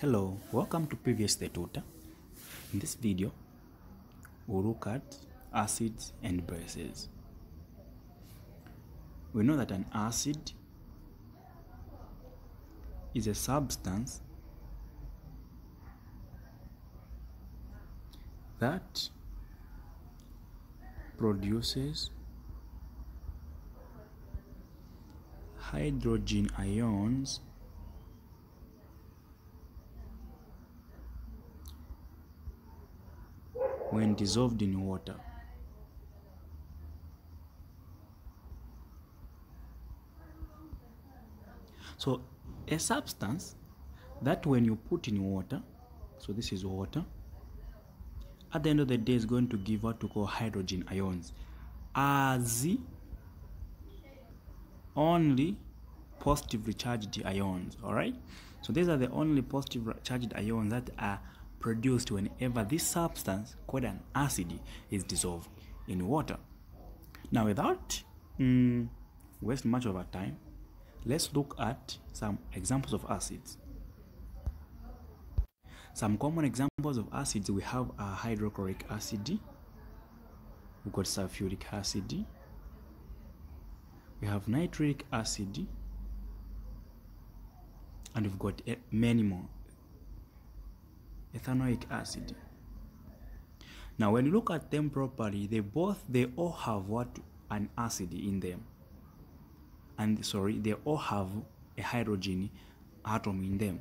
Hello, welcome to Previous the Tutor. In this video, we'll look at acids and bases. We know that an acid is a substance that produces hydrogen ions when dissolved in water. So, a substance that when you put in water, so this is water, at the end of the day is going to give what to call hydrogen ions as only positively charged ions all right so these are the only positive charged ions that are produced whenever this substance called an acid is dissolved in water. Now without mm, waste much of our time let's look at some examples of acids. Some common examples of acids we have a hydrochloric acid we've got sulfuric acid we have nitric acid and we've got eh, many more ethanoic acid. Now when you look at them properly they both they all have what? An acid in them. And sorry they all have a hydrogen atom in them.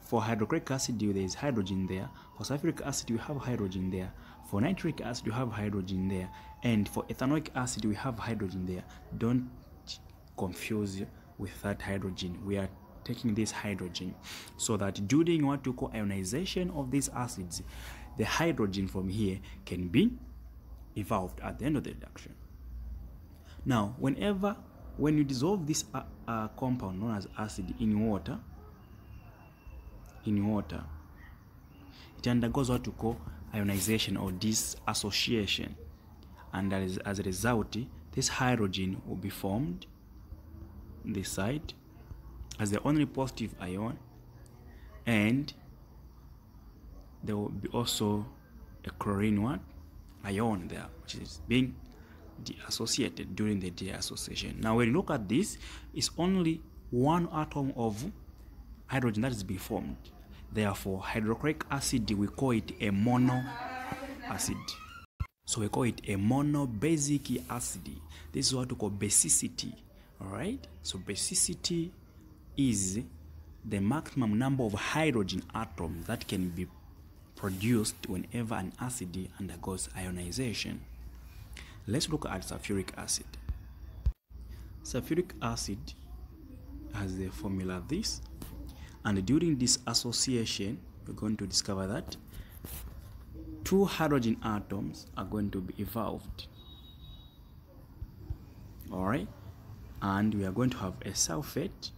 For hydrochloric acid there is hydrogen there. For sulfuric acid we have hydrogen there. For nitric acid you have hydrogen there. And for ethanoic acid we have hydrogen there. Don't confuse with that hydrogen. We are taking this hydrogen. So that during what you call ionization of these acids the hydrogen from here can be evolved at the end of the reaction now whenever when you dissolve this uh, uh, compound known as acid in water in water it undergoes what you call ionization or disassociation and as, as a result this hydrogen will be formed this side as the only positive ion and there will be also a chlorine one ion there which is being deassociated during the deassociation. Now when you look at this it's only one atom of hydrogen that is being formed. Therefore hydrochloric acid we call it a mono acid. So we call it a monobasic acid. This is what we call basicity all right? So basicity is the maximum number of hydrogen atoms that can be produced whenever an acid undergoes ionization. Let's look at sulfuric acid. Sulfuric acid has the formula this and during this association we're going to discover that two hydrogen atoms are going to be evolved. All right? And we are going to have a sulfate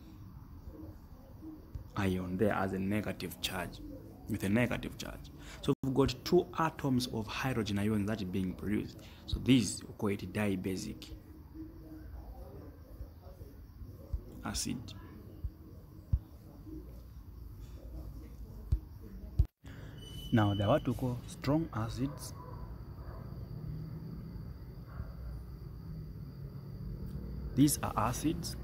ion there as a negative charge with a negative charge. So we've got two atoms of hydrogen ions that are being produced. So these we call it dibasic acid. Now there are we call strong acids. These are acids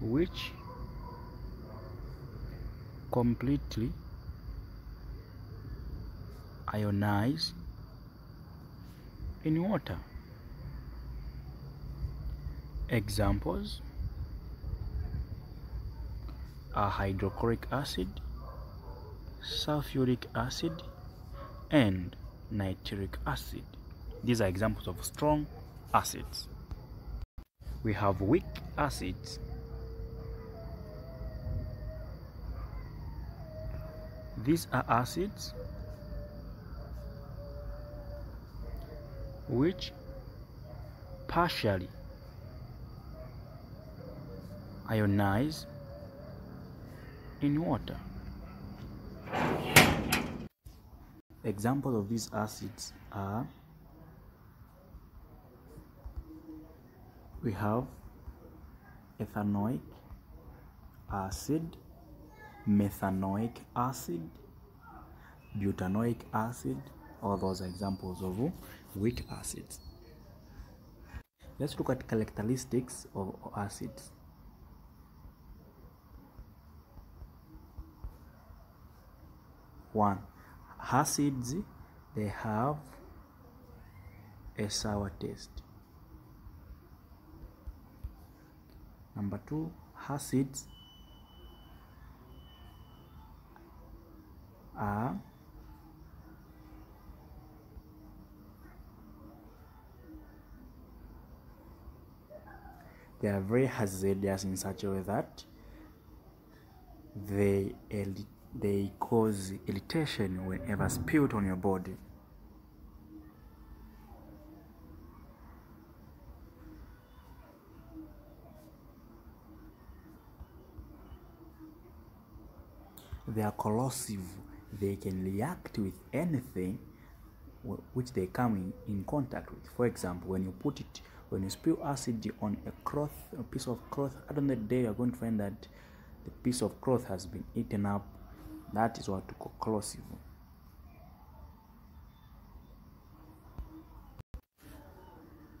which completely ionize in water. Examples are hydrochloric acid sulfuric acid and nitric acid. These are examples of strong acids. We have weak acids these are acids which partially ionize in water. Examples of these acids are we have ethanoic acid methanoic acid butanoic acid all those are examples of weak acids. Let's look at characteristics of acids. One acids they have a sour taste. Number two acids are they are very hazardous in such a way that they they cause irritation whenever spilled on your body. They are corrosive they can react with anything which they come in, in contact with. For example when you put it when you spill acid on a cloth a piece of cloth at the day you're going to find that the piece of cloth has been eaten up that is what corrosive.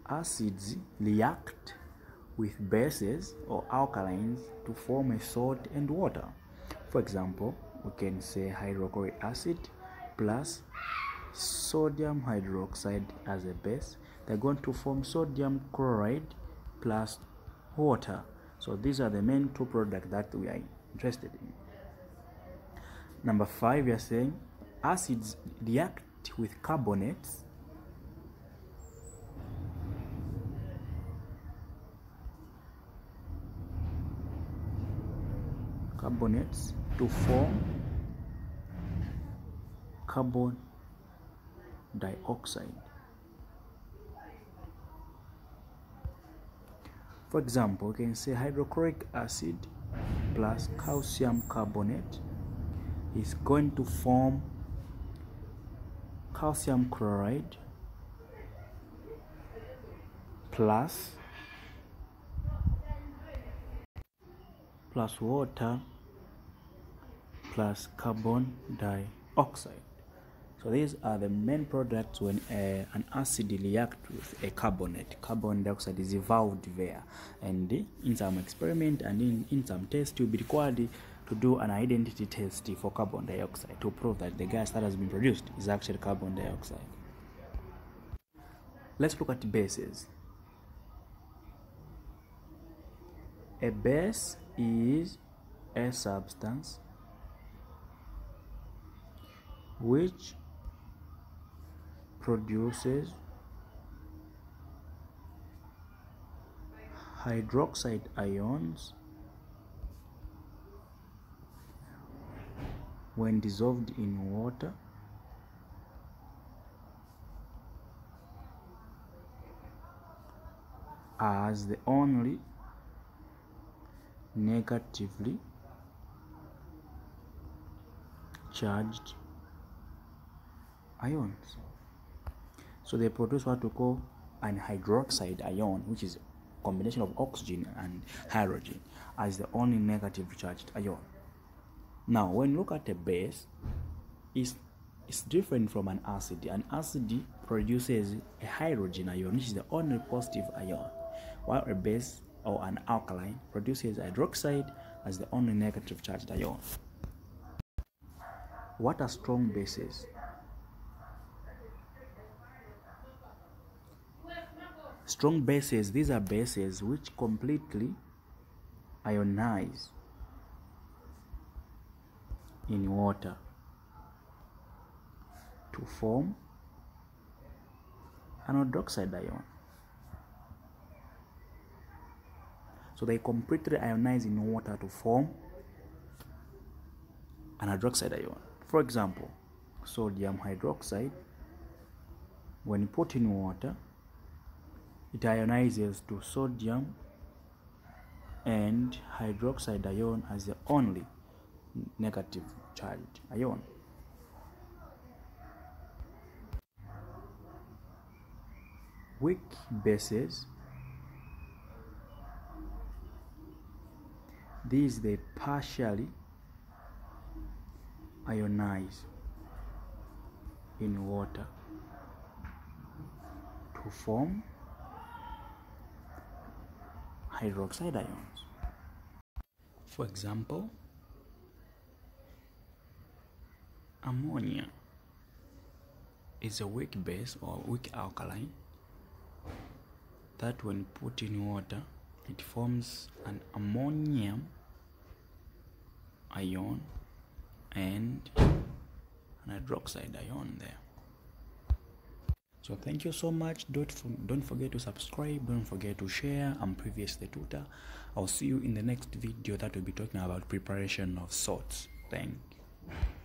Acids react with bases or alkalines to form a salt and water. For example we can say hydrochloric acid plus sodium hydroxide as a base. They're going to form sodium chloride plus water. So these are the main two products that we are interested in. Number five we are saying acids react with carbonates. Carbonates to form carbon dioxide. For example, we can say hydrochloric acid plus calcium carbonate is going to form calcium chloride plus plus water plus carbon dioxide. So these are the main products when uh, an acid reacts with a carbonate. Carbon dioxide is evolved there. And in some experiment and in, in some test, you'll be required to do an identity test for carbon dioxide to prove that the gas that has been produced is actually carbon dioxide. Let's look at bases. A base is a substance which produces hydroxide ions when dissolved in water. As the only negatively charged ions. So they produce what we call an hydroxide ion which is a combination of oxygen and hydrogen as the only negative charged ion. Now when you look at a base it's it's different from an acid. An acid produces a hydrogen ion which is the only positive ion while a base or an alkaline produces hydroxide as the only negative charged ion. What are strong bases strong bases these are bases which completely ionize in water to form an hydroxide ion. So they completely ionize in water to form an hydroxide ion. For example sodium hydroxide when you put in water it ionizes to sodium and hydroxide ion as the only negative charged ion. Weak bases these they partially ionize in water to form hydroxide ions. For example, ammonia is a weak base or weak alkaline that when put in water it forms an ammonium ion and an hydroxide ion there so thank you so much. Don't don't forget to subscribe. Don't forget to share. I'm previous the tutor. I'll see you in the next video that will be talking about preparation of salts thank you